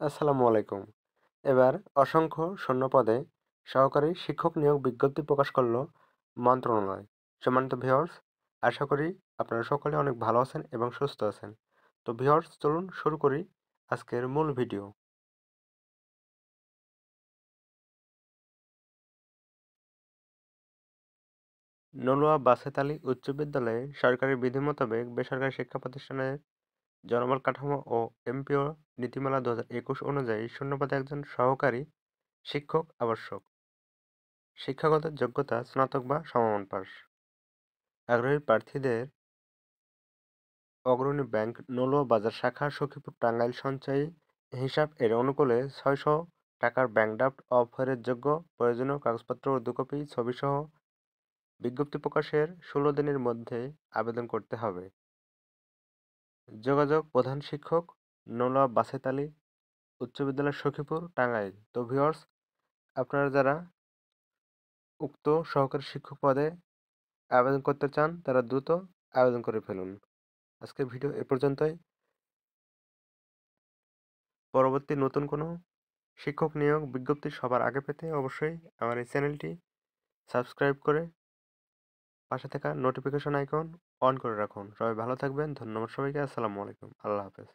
আসসালামু আলাইকুম। এবার অসংখ্য শূন্য পদে সহকারী শিক্ষক নিয়োগ বিজ্ঞপ্তি প্রকাশ করল মন্ত্রণালয়। সম্মানিত ভিওর্স আশা করি আপনারা সকলে অনেক ভালো আছেন এবং সুস্থ আছেন। তো ভিওর্স চলুন শুরু করি আজকের মূল ভিডিও নলুয়া বাসেত আলী উচ্চ বিদ্যালয়ে সরকারি বিধি মোতাবেক বেসরকারি শিক্ষা প্রতিষ্ঠানের জনবল কাঠামো ও এমপিও নীতিমালা দু একুশ অনুযায়ী শূন্যপদে একজন সহকারী শিক্ষক আবশ্যক। শিক্ষাগত যোগ্যতা, স্নাতক বা সমমান পাস। আগ্রহী প্রার্থীদের অগ্রণী ব্যাংক নলুয়া বাজার শাখা, সখীপুর টাঙ্গাইল সঞ্চয়ী হিসাব এর অনুকূলে ছয়শো টাকার ব্যাংক ড্রাফট অফারের যোগ্য প্রয়োজনীয় কাগজপত্র ও দুকপি ছবিসহ বিজ্ঞপ্তি প্রকাশের ষোলো দিনের মধ্যে আবেদন করতে হবে। যোগাযোগ প্রধান শিক্ষক নোলা বাসেত আলী উচ্চ বিদ্যালয় সখীপুর, টাঙ্গাইল। তো ভিওর্স আপনারা যারা উক্ত সহকারী শিক্ষক পদে আবেদন করতে চান, তারা দ্রুত আবেদন করে ফেলুন। আজকের ভিডিও এ পর্যন্তই। পরবর্তী নতুন কোনো শিক্ষক নিয়োগ বিজ্ঞপ্তি সবার আগে পেতে অবশ্যই আমার এই চ্যানেলটি সাবস্ক্রাইব করে পাশে থাকা নোটিফিকেশন আইকন অন করে রাখুন। সবাই ভালো থাকবেন। ধন্যবাদ সবাইকে। আসসালামু আলাইকুম। আল্লাহ হাফেজ।